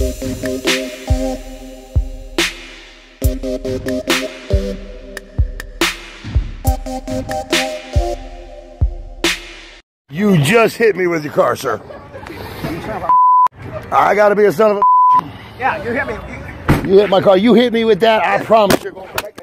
You just hit me with your car, sir. I gotta be a son of a. Yeah, you hit me. You hit my car. You hit me with that. I promise you're gonna make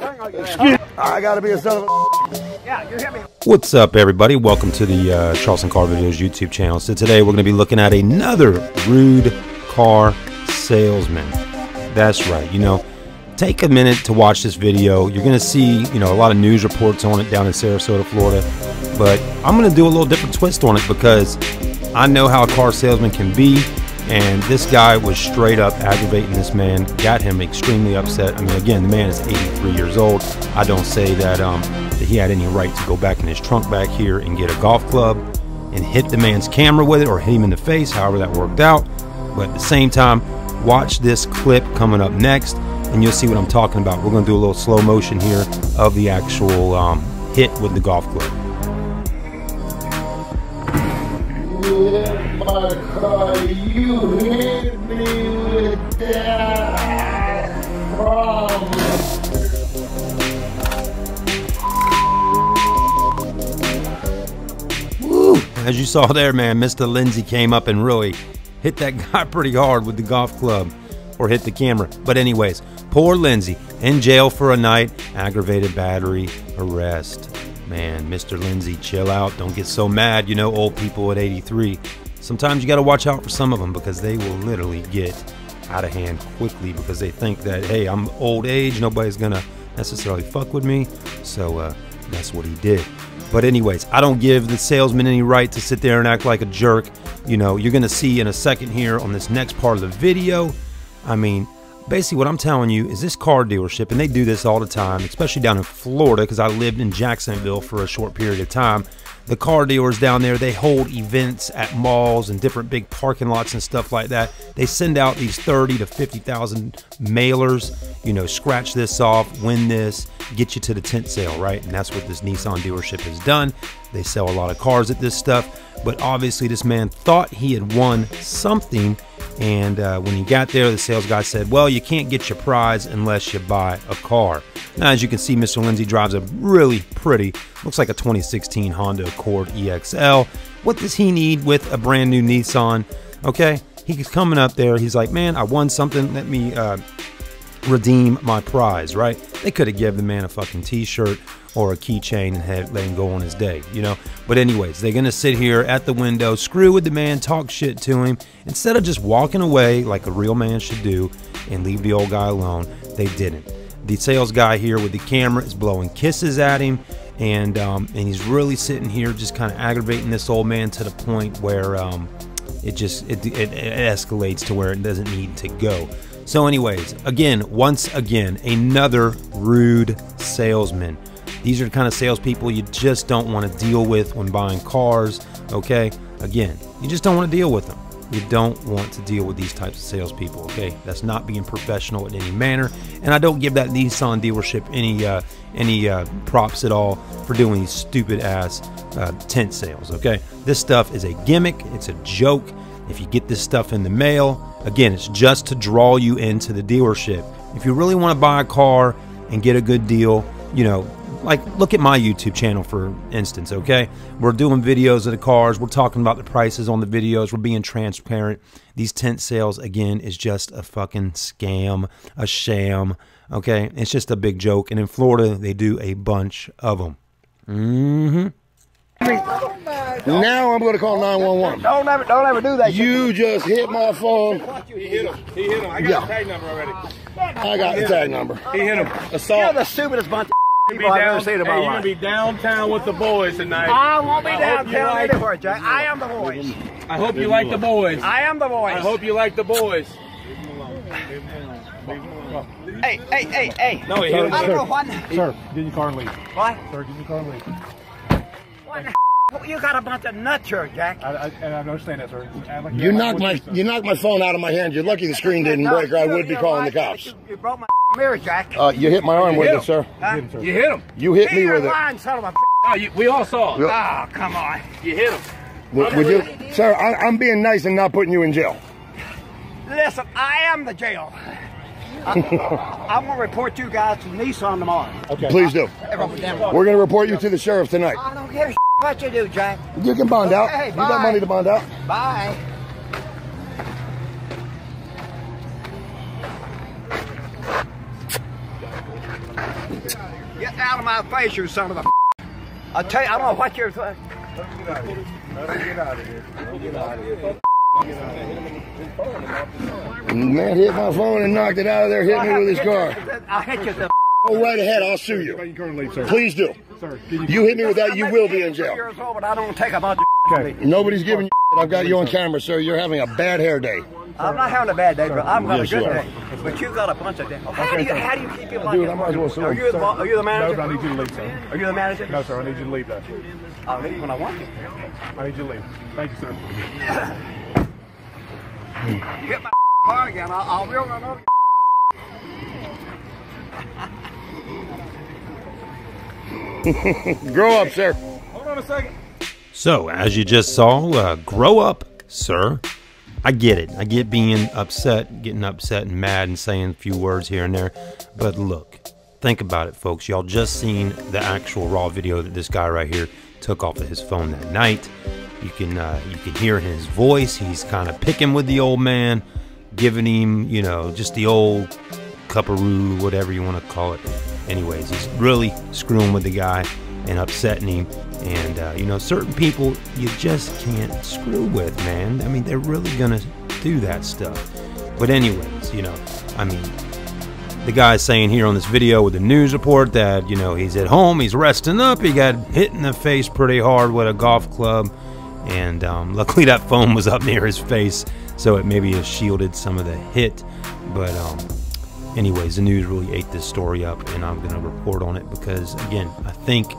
a. Excuse. I gotta be a son of a. Yeah, you hit me. What's up, everybody? Welcome to the uh, Charleston Car Videos YouTube channel. So today we're going to be looking at another rude car salesman. That's right. You know, take a minute to watch this video. You're going to see, you know, a lot of news reports on it down in Sarasota, Florida. But I'm going to do a little different twist on it because I know how a car salesman can be. And this guy was straight up aggravating this man, got him extremely upset. I mean, again, the man is 83 years old. I don't say that, um, that he had any right to go back in his trunk back here and get a golf club and hit the man's camera with it or hit him in the face, however that worked out. But at the same time, watch this clip coming up next and you'll see what I'm talking about. We're going to do a little slow motion here of the actual um, hit with the golf club. You my car. You hit me with that. Promise. Woo! As you saw there, man, Mr. Lindsey came up and really hit that guy pretty hard with the golf club or hit the camera. But, anyways, poor Lindsey in jail for a night, aggravated battery arrest. Man, Mr. Lindsey, chill out. Don't get so mad. You know, old people at 83. Sometimes you got to watch out for some of them because they will literally get out of hand quickly because they think that, hey, I'm old age. Nobody's going to necessarily fuck with me. So, uh, that's what he did. But anyways, I don't give the salesman any right to sit there and act like a jerk. You know, you're going to see in a second here on this next part of the video. I mean, basically what I'm telling you is this car dealership, and they do this all the time, especially down in Florida, because I lived in Jacksonville for a short period of time. The car dealers down there, they hold events at malls and different big parking lots and stuff like that. They send out these 30 to 50,000 mailers, you know, scratch this off, win this, get you to the tent sale, right? And that's what this Nissan dealership has done. They sell a lot of cars at this stuff, but obviously this man thought he had won something and uh, when he got there, the sales guy said, Well, you can't get your prize unless you buy a car. Now, as you can see, Mr. Lindsey drives a really pretty, looks like a 2016 Honda Accord EXL. What does he need with a brand new Nissan? Okay, he's coming up there. He's like, Man, I won something. Let me uh, redeem my prize, right? They could have given the man a fucking t shirt or a keychain and had let him go on his day, you know. But anyways, they're gonna sit here at the window, screw with the man, talk shit to him instead of just walking away like a real man should do and leave the old guy alone. They didn't. The sales guy here with the camera is blowing kisses at him, and um, and he's really sitting here just kind of aggravating this old man to the point where um, it just it, it, it escalates to where it doesn't need to go. So, anyways, again, once again, another rude salesman. These are the kind of salespeople you just don't want to deal with when buying cars. Okay, again, you just don't want to deal with them. You don't want to deal with these types of salespeople. Okay, that's not being professional in any manner, and I don't give that Nissan dealership any uh, any uh, props at all for doing these stupid ass uh, tent sales. Okay, this stuff is a gimmick. It's a joke. If you get this stuff in the mail, again, it's just to draw you into the dealership. If you really want to buy a car and get a good deal, you know, like look at my YouTube channel for instance, okay? We're doing videos of the cars, we're talking about the prices on the videos, we're being transparent. These tent sales again is just a fucking scam, a sham, okay? It's just a big joke and in Florida they do a bunch of them. Mhm. Now I'm gonna call 911. Don't ever, don't ever do that. You just hit my phone. He hit him. He hit him. I got Yeah. the tag number already. I got the tag number. He hit him. Assault. You're the stupidest bunch of You people I've down, ever seen in hey, my you're gonna be downtown with the boys tonight. I won't be I downtown like- anywhere, Jack. I am the boys. I hope you like the boys. I am the boys. I hope you like the boys. Hey, hey, hey, hey. No, he hit him. I don't know what. Sir, get in your car and leave. What? Sir, get in your car and leave. What the You got a bunch of nuts here, Jack. I, I, and I understand that, sir. Like You act knocked my you you knocked my phone out of my hand. You're lucky the screen didn't No, break, or I would be calling the cops. You, you broke my mirror, Jack. Uh, you hit my arm with hit it, sir. Huh? You hit him. You hit Hey, me you're with it. lying son of a Oh, you, we all saw it. Oh, come on. You hit him. Would, would you, sir? I, I'm being nice and not putting you in jail. Listen, I am the jail. I, I'm gonna report you guys to Nissan tomorrow. Okay. Please do. We're going to report you to the sheriff tonight. I don't give a what you do, Jack. You can bond out. Okay, You got money to bond out. Bye. Get out of my face, you son of a. I tell you, I don't know what you're. Man hit my phone and knocked it out of there, hit me with his car. I hit you. Go right ahead, I'll sue You you. can leave, sir. Please do. Sir, you, You hit me with that, you will be in jail. years old, but I don't take a bunch of. Okay. Nobody's giving you I've got you on camera, sir. You're having a bad hair day. I'm not having a bad day, but I'm having Yes, a good day. But you got a bunch of. How do you how do you keep your? Dude, I might as well sue Are you the are you the no, manager? but I need you to leave, sir. Are you the manager? No, sir, I need you to leave that. I'll leave when I want you. I need you to leave. Thank you, sir. You hit my car again, I'll, I'll run over Grow up, sir. Hold on a second. So, as you just saw, uh, grow up, sir. I get it. I get being upset, getting upset and mad and saying a few words here and there. But look, think about it, folks. Y'all just seen the actual raw video that this guy right here took off of his phone that night. You can uh, you can hear his voice. He's kind of picking with the old man, giving him, you know, just the old cup of cupperoo, whatever you want to call it. Anyways, he's really screwing with the guy and upsetting him. And, uh, you know, certain people you just can't screw with, man. I mean, they're really going to do that stuff. But, anyways, you know, I mean, the guy's saying here on this video with the news report that, you know, he's at home, he's resting up, he got hit in the face pretty hard with a golf club. And um, luckily that phone was up near his face, so it maybe has shielded some of the hit. But, um, anyways, the news really ate this story up, and I'm going to report on it because, again, I think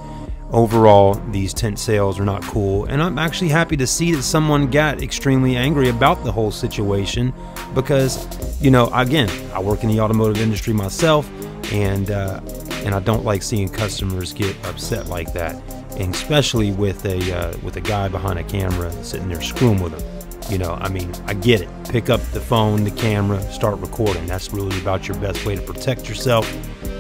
overall these tent sales are not cool. And I'm actually happy to see that someone got extremely angry about the whole situation because, you know, again, I work in the automotive industry myself, and uh, and I don't like seeing customers get upset like that, and especially with a uh, with a guy behind a camera sitting there screwing with him. You know, I mean, I get it. Pick up the phone, the camera, start recording. That's really about your best way to protect yourself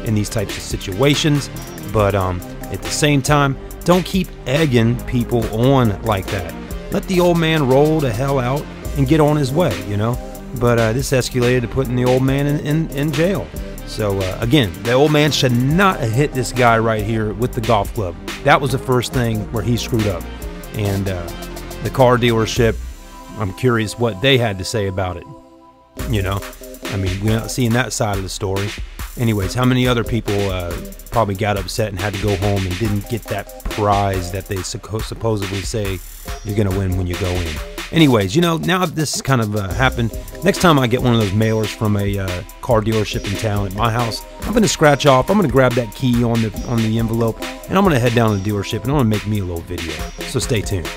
in these types of situations. But um, at the same time, don't keep egging people on like that. Let the old man roll the hell out and get on his way, you know? But uh, this escalated to putting the old man in, in, in jail. So uh, again, the old man should not have hit this guy right here with the golf club. That was the first thing where he screwed up. And uh, the car dealership, I'm curious what they had to say about it. You know, I mean, we're not seeing that side of the story. Anyways, how many other people uh, probably got upset and had to go home and didn't get that prize that they suppo- supposedly say you're going to win when you go in? Anyways, you know, now this kind of uh, happened. Next time I get one of those mailers from a uh, car dealership in town at my house, I'm going to scratch off. I'm going to grab that key on the on the envelope, and I'm going to head down to the dealership and I'm going to make me a little video. So stay tuned.